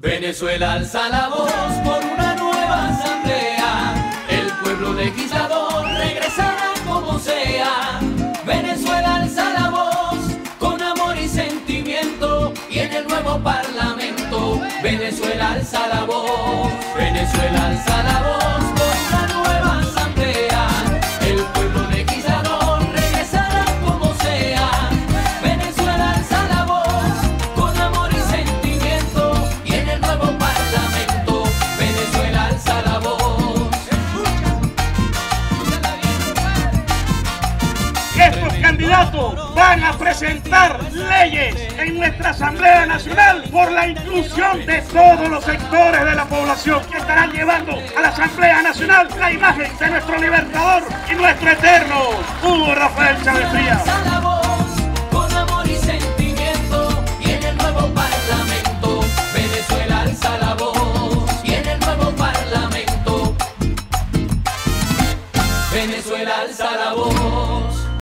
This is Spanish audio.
Venezuela alza la voz por una nueva asamblea. El pueblo legislador regresará como sea. Venezuela alza la voz con amor y sentimiento. Y en el nuevo parlamento, Venezuela alza la voz. Venezuela alza la voz van a presentar leyes en nuestra Asamblea Nacional por la inclusión de todos los sectores de la población que estarán llevando a la Asamblea Nacional la imagen de nuestro libertador y nuestro eterno Hugo Rafael Chávez Frías. Venezuela alza la voz.